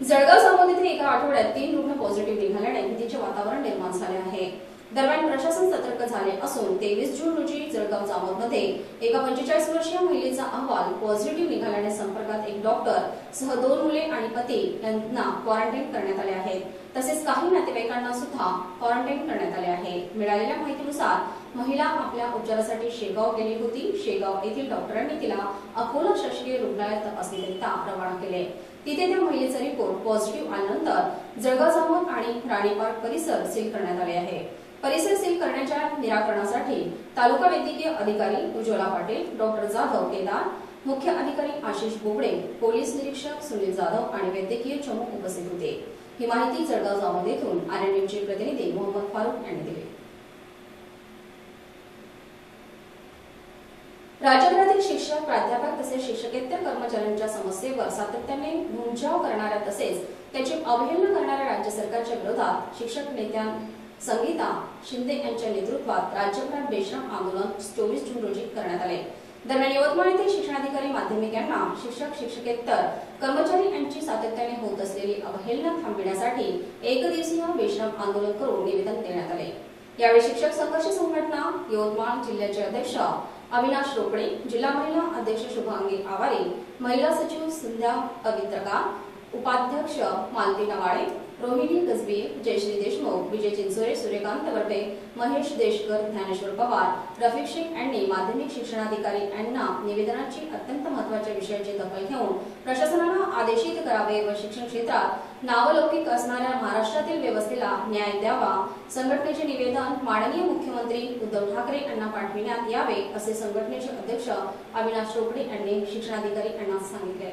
जळगाव जामोद येथे एका आठवड्यात तीन रुग्ण पॉझिटिव्ह निघाल्याने भीतीचे वातावरण निर्माण झाले आहे. दरम्यान प्रशासन सतर्क झाले असून तेवीस जून रोजी जळगाव जामोदमध्ये एका पंचेचाळीस वर्षीय महिलेचा अहवाल पॉझिटिव्ह निघाल्याने संपर्कात एक डॉक्टर सह दोन मुले आणि पती यांना क्वारंटाईन करण्यात आले आहेत तसेच काही नातेवाईकांना सुद्धा क्वारंटाईन करण्यात आले आहे. मिळालेल्या माहितीनुसार महिला आपल्या उपचारासाठी शेगाव गेली होती. शेगाव येथील डॉक्टरांनी तिला अकोला शासकीय रुग्णालयात तपासणीकरिता रवाना केले. तिथे त्या महिलेचा रिपोर्ट पॉझिटिव्ह आल्यानंतर जळगाव जामोद आणि राणी परिसर सील करण्यात आले आहे. परिसर सील करण्याच्या निराकरणासाठी तालुका वैद्यकीय अधिकारी उज्ज्वला पाटील डॉक्टर जाधव केदार मुख्य अधिकारी आशिष बोबडे पोलीस निरीक्षक सुनील जाधव आणि वैद्यकीय चमू उपस्थित होते. ही माहिती जळगाव जामोद येथून आरएनयूचे प्रतिनिधी मोहम्मद फारुक यांनी दिली. राज्यभरातील शिक्षक प्राध्यापक तसेच शिक्षकेतर कर्मचाऱ्यांच्या समस्येवर सातत्याने घुमजाव करणाऱ्या तसेच त्याची अवहेलना करणाऱ्या राज्य सरकारच्या विरोधात शिक्षक नेत्या संगीता शिंदे यांच्या नेतृत्वात राज्यभरात बेश्रम आंदोलन चोवीस जून रोजी करण्यात आले. दरम्यान यवतमाळ येथे शिक्षणाधिकारी माध्यमिक यांना शिक्षक शिक्षकेतर कर्मचारी यांची सातत्याने होत असलेली अवहेलना थांबविण्यासाठी एक दिवसीय बेश्राम आंदोलन करून निवेदन देण्यात आले. यावेळी शिक्षक संघर्ष संघटना यवतमाळ जिल्ह्याचे अध्यक्ष अविनाश रोकडे जिल्हा महिला अध्यक्ष शुभांगी आवारे महिला सचिव संध्या पवित्रकार उपाध्यक्ष मालती नवाळे रोहिणी गजबी जयश्री देशमुख विजय चिंचोरे सूर्यकांत वरपे महेश देशकर ज्ञानेश्वर पवार रफिक शेख यांनी माध्यमिक शिक्षणाधिकारी यांना निवेदनाची अत्यंत महत्त्वाच्या विषयाची दखल घेऊन प्रशासनानं आदेशित करावे व शिक्षण क्षेत्रात नावलौकिक असणाऱ्या न्याय द्यावा संघटनेचे निवेदन माननीय मुख्यमंत्री उद्धव ठाकरे यांना पाठविण्यात यावे असे संघटनेचे अध्यक्ष अविनाश रोकडे यांनी शिक्षणाधिकारी यांना सांगितले.